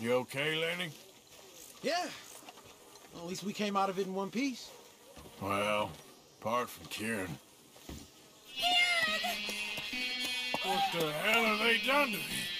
You okay, Lenny? Yeah. Well, at least we came out of it in one piece. Well, apart from Kieran. What the hell have they done to me?